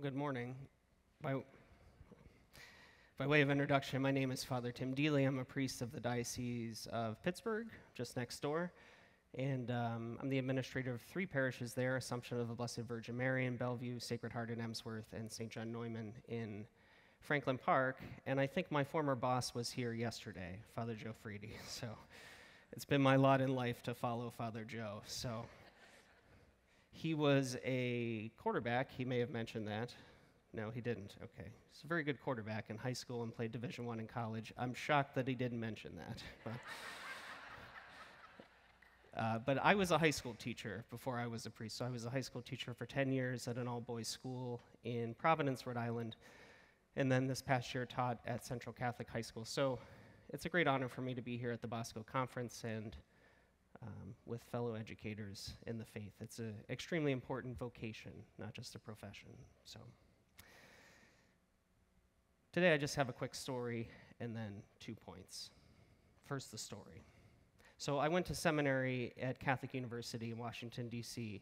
good morning. By, by way of introduction, my name is Father Tim Deely. I'm a priest of the Diocese of Pittsburgh, just next door. And um, I'm the administrator of three parishes there Assumption of the Blessed Virgin Mary in Bellevue, Sacred Heart in Emsworth, and St. John Neumann in Franklin Park. And I think my former boss was here yesterday, Father Joe Freedy. So it's been my lot in life to follow Father Joe. So he was a quarterback. He may have mentioned that. No, he didn't. Okay, he's a very good quarterback in high school and played Division One in college. I'm shocked that he didn't mention that. uh, but I was a high school teacher before I was a priest. So I was a high school teacher for 10 years at an all boys school in Providence, Rhode Island. And then this past year taught at Central Catholic High School. So it's a great honor for me to be here at the Bosco Conference and um, with fellow educators in the faith. It's an extremely important vocation, not just a profession. So today I just have a quick story and then two points. First, the story. So I went to seminary at Catholic University in Washington, D.C.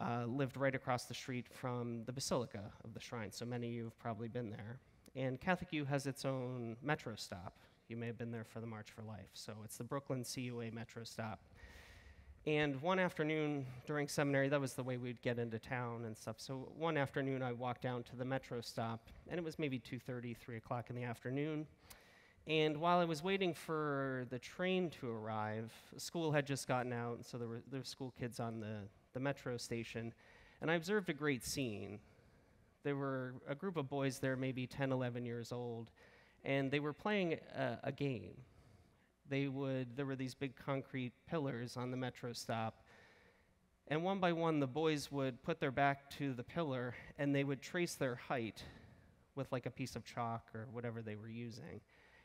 Uh, lived right across the street from the Basilica of the Shrine, so many of you have probably been there. And Catholic U has its own metro stop you may have been there for the March for Life. So it's the Brookland CUA metro stop. And one afternoon during seminary, that was the way we'd get into town and stuff. So one afternoon, I walked down to the metro stop, and it was maybe 2:30, 3 o'clock in the afternoon. And while I was waiting for the train to arrive, school had just gotten out, and so there were, there were school kids on the, the metro station. And I observed a great scene. There were a group of boys there, maybe 10, 11 years old, and they were playing a, a game. They would, there were these big concrete pillars on the metro stop, and one by one, the boys would put their back to the pillar and they would trace their height with like a piece of chalk or whatever they were using.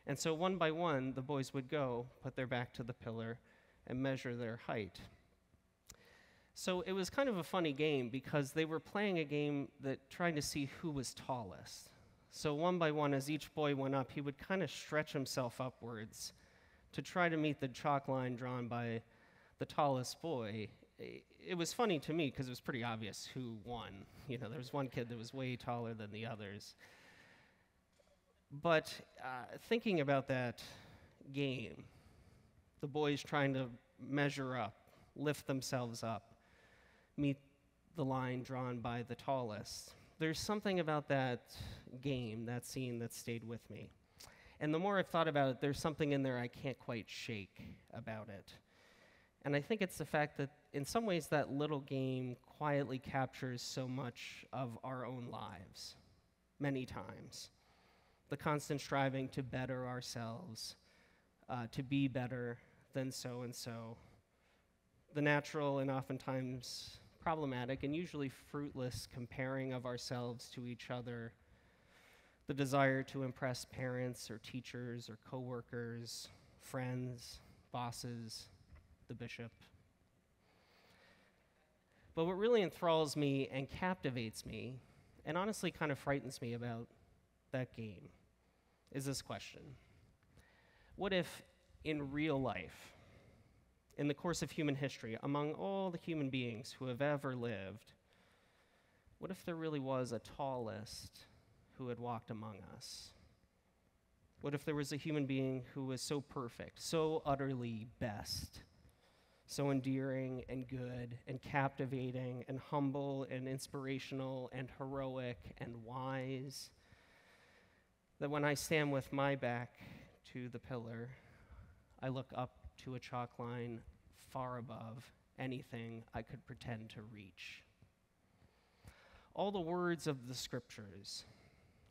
And so, one by one, the boys would go, put their back to the pillar, and measure their height. So, it was kind of a funny game because they were playing a game that trying to see who was tallest. So, one by one, as each boy went up, he would kind of stretch himself upwards to try to meet the chalk line drawn by the tallest boy. It was funny to me because it was pretty obvious who won. You know, there was one kid that was way taller than the others. But uh, thinking about that game, the boys trying to measure up, lift themselves up, meet the line drawn by the tallest there's something about that game, that scene, that stayed with me. And the more I've thought about it, there's something in there I can't quite shake about it. And I think it's the fact that, in some ways, that little game quietly captures so much of our own lives, many times. The constant striving to better ourselves, uh, to be better than so and so. The natural and oftentimes problematic and usually fruitless comparing of ourselves to each other, the desire to impress parents or teachers or coworkers, friends, bosses, the bishop. But what really enthralls me and captivates me, and honestly kind of frightens me about that game, is this question What if in real life, in the course of human history, among all the human beings who have ever lived, what if there really was a tallest who had walked among us? What if there was a human being who was so perfect, so utterly best, so endearing and good and captivating and humble and inspirational and heroic and wise, that when I stand with my back to the pillar, I look up to a chalk line far above anything I could pretend to reach. All the words of the scriptures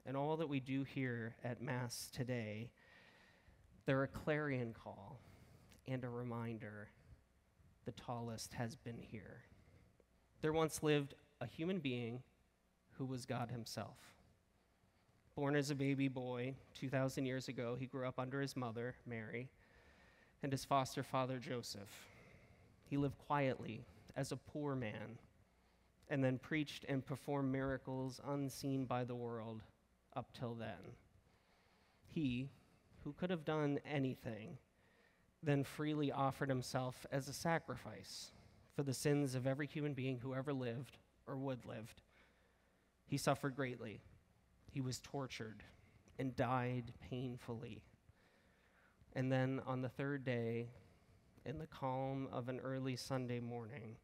and all that we do here at Mass today, they're a clarion call and a reminder the tallest has been here. There once lived a human being who was God Himself. Born as a baby boy 2,000 years ago, he grew up under his mother, Mary and his foster father, Joseph. He lived quietly as a poor man and then preached and performed miracles unseen by the world up till then. He, who could have done anything, then freely offered himself as a sacrifice for the sins of every human being who ever lived or would live. He suffered greatly. He was tortured and died painfully. And then on the third day, in the calm of an early Sunday morning,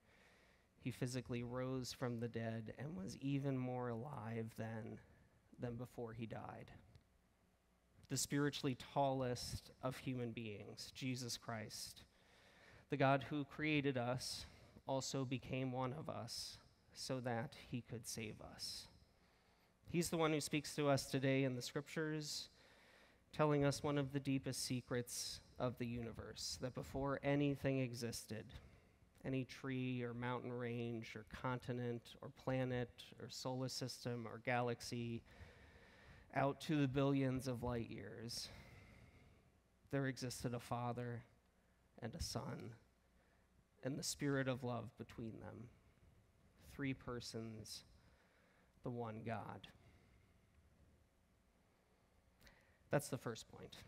he physically rose from the dead and was even more alive then than before he died. The spiritually tallest of human beings, Jesus Christ, the God who created us, also became one of us so that he could save us. He's the one who speaks to us today in the scriptures, telling us one of the deepest secrets of the universe that before anything existed, any tree or mountain range or continent or planet or solar system or galaxy out to the billions of light years, there existed a Father and a Son and the Spirit of love between them. Three persons, the one God. That's the first point.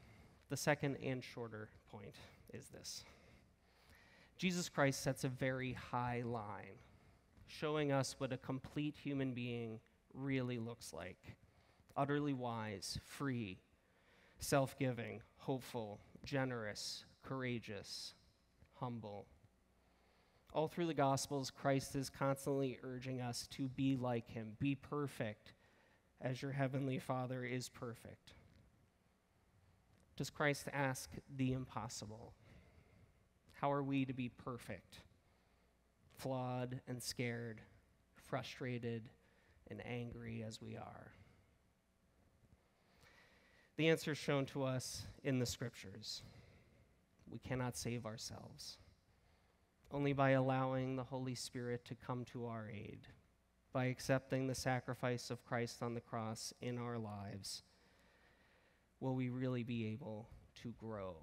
The second and shorter point is this Jesus Christ sets a very high line, showing us what a complete human being really looks like utterly wise, free, self giving, hopeful, generous, courageous, humble. All through the Gospels, Christ is constantly urging us to be like him, be perfect as your heavenly Father is perfect. Does Christ ask the impossible? How are we to be perfect? Flawed and scared, frustrated and angry as we are. The answer is shown to us in the scriptures. We cannot save ourselves. Only by allowing the Holy Spirit to come to our aid, by accepting the sacrifice of Christ on the cross in our lives will we really be able to grow.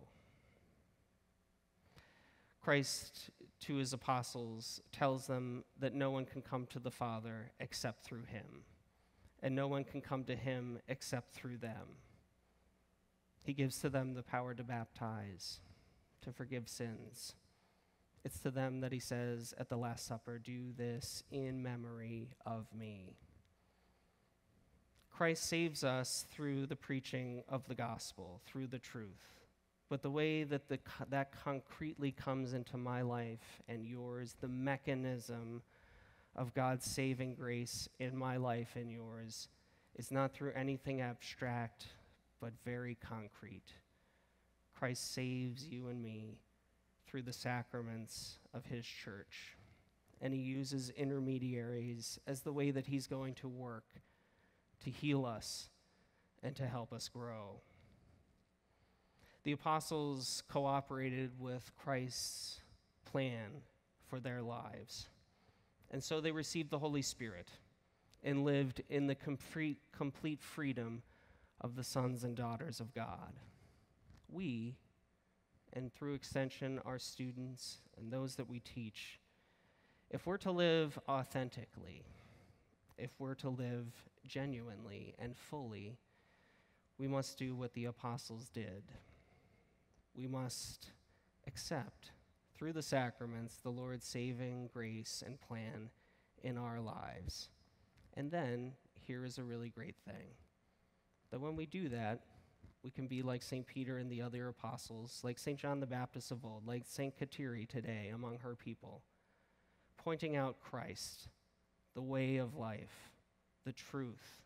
Christ, to his apostles, tells them that no one can come to the Father except through him, and no one can come to him except through them. He gives to them the power to baptize, to forgive sins. It's to them that he says at the Last Supper, Do this in memory of me. Christ saves us through the preaching of the gospel, through the truth. But the way that the, that concretely comes into my life and yours, the mechanism of God's saving grace in my life and yours, is not through anything abstract, but very concrete. Christ saves you and me through the sacraments of his church. And he uses intermediaries as the way that he's going to work to heal us and to help us grow. The apostles cooperated with Christ's plan for their lives. And so they received the Holy Spirit and lived in the complete, complete freedom of the sons and daughters of God. We, and through extension, our students and those that we teach, if we're to live authentically, if we're to live genuinely and fully, we must do what the apostles did. We must accept, through the sacraments, the Lord's saving grace and plan in our lives. And then, here is a really great thing that when we do that, we can be like St. Peter and the other apostles, like St. John the Baptist of old, like St. Kateri today among her people, pointing out Christ, the way of life, the truth.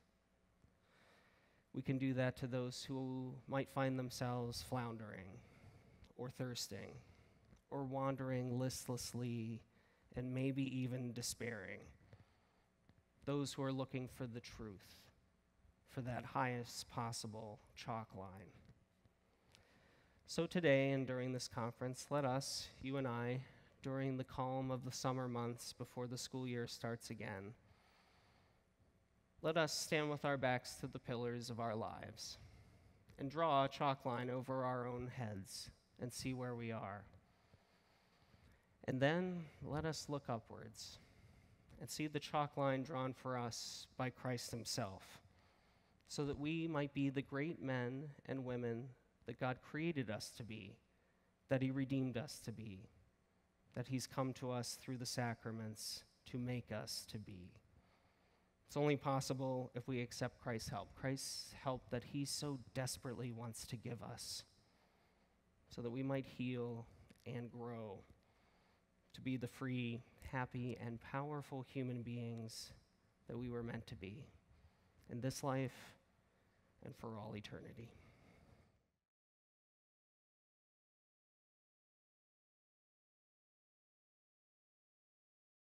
We can do that to those who might find themselves floundering or thirsting or wandering listlessly and maybe even despairing. Those who are looking for the truth, for that highest possible chalk line. So, today and during this conference, let us, you and I, during the calm of the summer months before the school year starts again, let us stand with our backs to the pillars of our lives and draw a chalk line over our own heads and see where we are. And then let us look upwards and see the chalk line drawn for us by Christ Himself, so that we might be the great men and women that God created us to be, that He redeemed us to be, that He's come to us through the sacraments to make us to be. It's only possible if we accept Christ's help, Christ's help that He so desperately wants to give us, so that we might heal and grow to be the free, happy, and powerful human beings that we were meant to be in this life and for all eternity.